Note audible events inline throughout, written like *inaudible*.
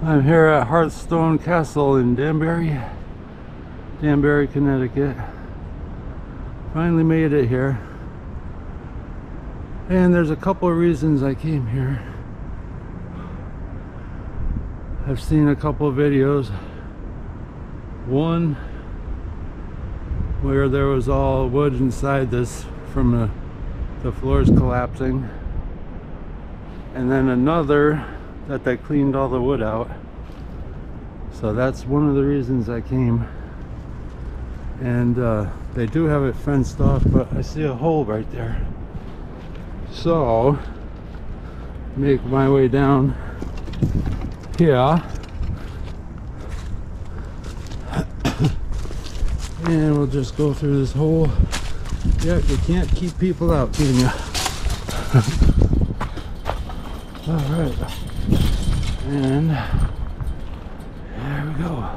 I'm here at Hearthstone Castle in Danbury, Danbury, Connecticut. Finally made it here. And there's a couple of reasons I came here. I've seen a couple of videos. One where there was all wood inside this from the, the floors collapsing. And then another that they cleaned all the wood out. So that's one of the reasons I came. And uh, they do have it fenced off, but I see a hole right there. So, make my way down here. *coughs* and we'll just go through this hole. Yeah, you can't keep people out, can you? *laughs* All right. And there we go.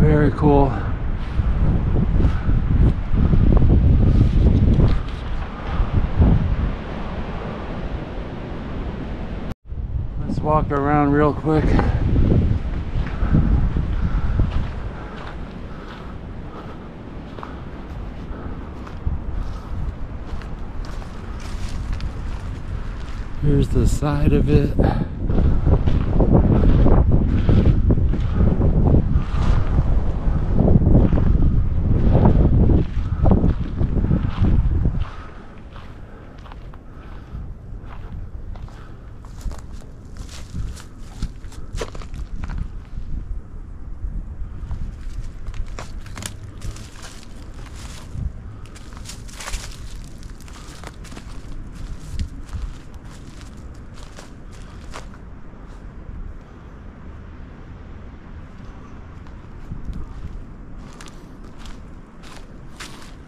Very cool. Let's walk around real quick. Here's the side of it.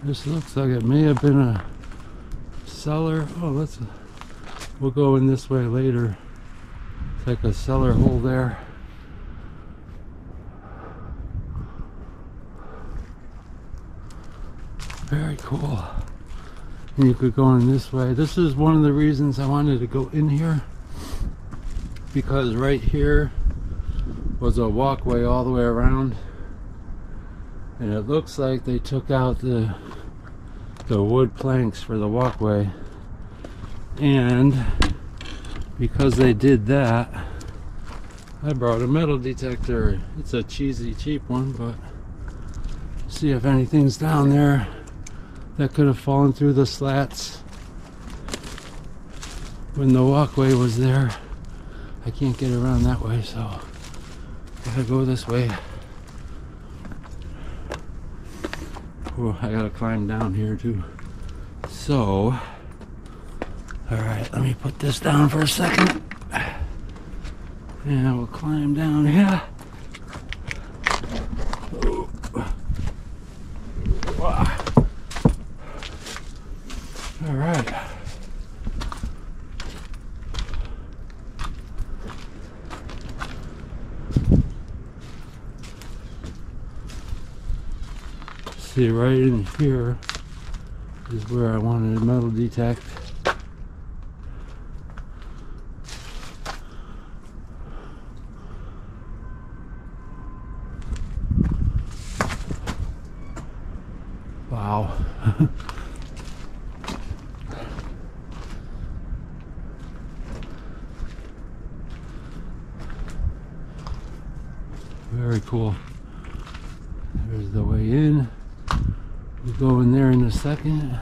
This looks like it may have been a cellar. Oh, let's. We'll go in this way later. It's like a cellar hole there. Very cool. And you could go in this way. This is one of the reasons I wanted to go in here. Because right here was a walkway all the way around and it looks like they took out the the wood planks for the walkway. And because they did that I brought a metal detector. It's a cheesy cheap one but see if anything's down there that could have fallen through the slats when the walkway was there. I can't get around that way so gotta go this way I gotta climb down here too. So, alright, let me put this down for a second. And we'll climb down here. See right in here is where I wanted to metal detect. Wow. *laughs* Very cool. There's the way in. Go in there in a second.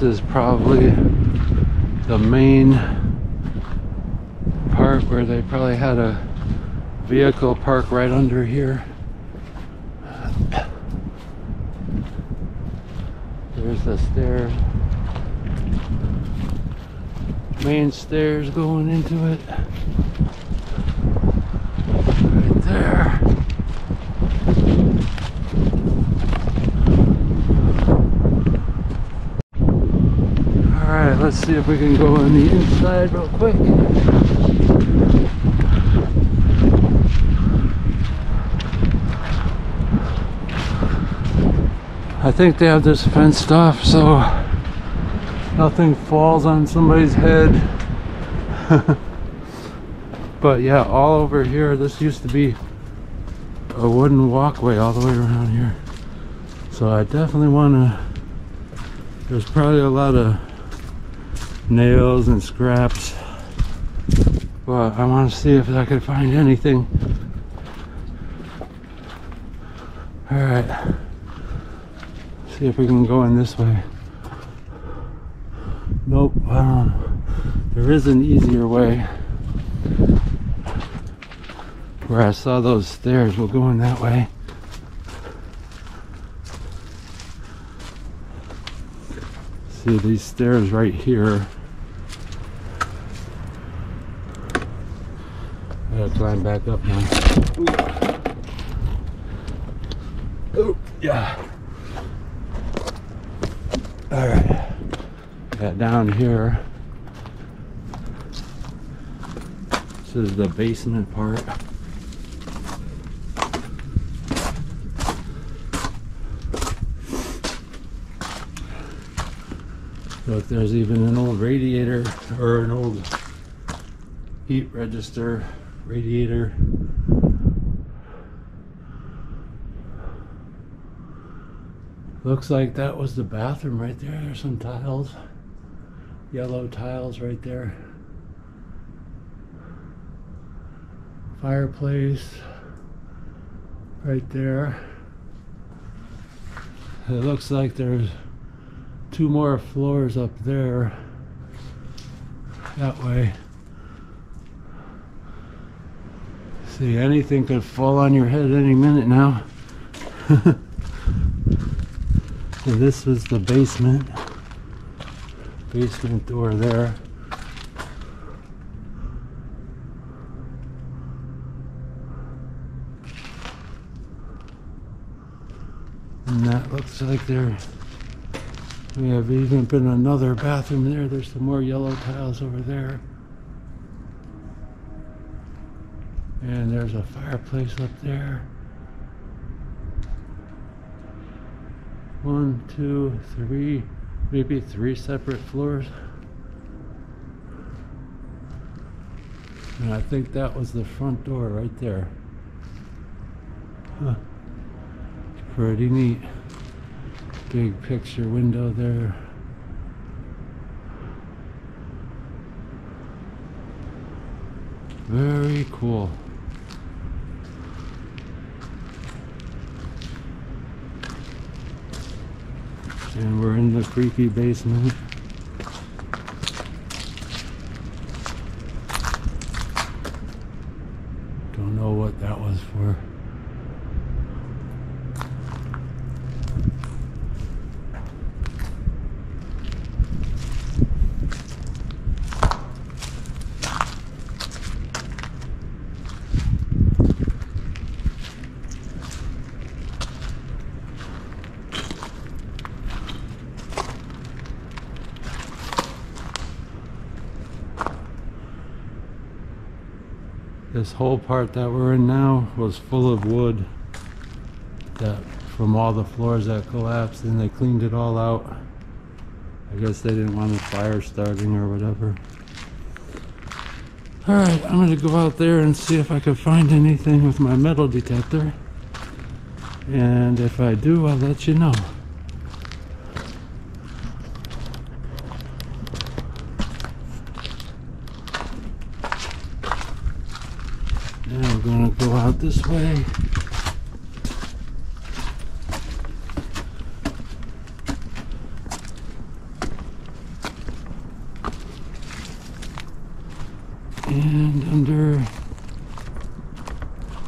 This is probably the main part where they probably had a vehicle park right under here. There's the stairs. Main stairs going into it. Right there. Alright, let's see if we can go on the inside real quick. I think they have this fenced off so nothing falls on somebody's head. *laughs* but yeah, all over here, this used to be a wooden walkway all the way around here. So I definitely want to, there's probably a lot of nails and scraps. But I want to see if I can find anything. Alright. See if we can go in this way. Nope. Um, there is an easier way. Where I saw those stairs, we'll go in that way. See these stairs right here. Gotta climb back up now. Oh, yeah. All right, got down here. This is the basement part. Look, there's even an old radiator or an old heat register radiator Looks like that was the bathroom right there. There's some tiles. Yellow tiles right there. Fireplace right there. It looks like there's two more floors up there that way. See, anything could fall on your head any minute now. *laughs* So this was the basement. Basement door there. And that looks like there we have even been another bathroom there. There's some more yellow tiles over there. And there's a fireplace up there. one, two, three, maybe three separate floors. And I think that was the front door right there. Huh. Pretty neat. Big picture window there. Very cool. And we're in the creepy basement. Don't know what that was for. This whole part that we're in now was full of wood that from all the floors that collapsed and they cleaned it all out. I guess they didn't want a fire starting or whatever. Alright, I'm gonna go out there and see if I can find anything with my metal detector. And if I do, I'll let you know. this way. And under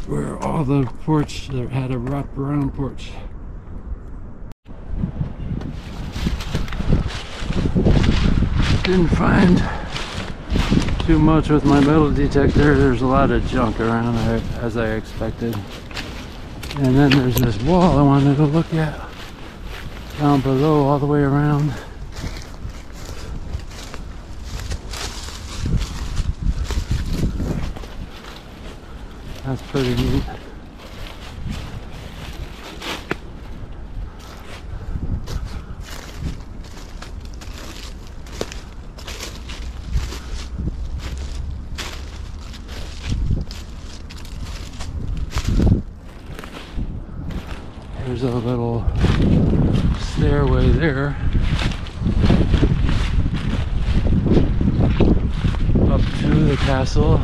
where all the porch that had a wraparound porch. Didn't find too much with my metal detector. There's a lot of junk around there, as I expected. And then there's this wall I wanted to look at down below all the way around. That's pretty neat. There's a little stairway there. Up to the castle.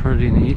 Pretty neat.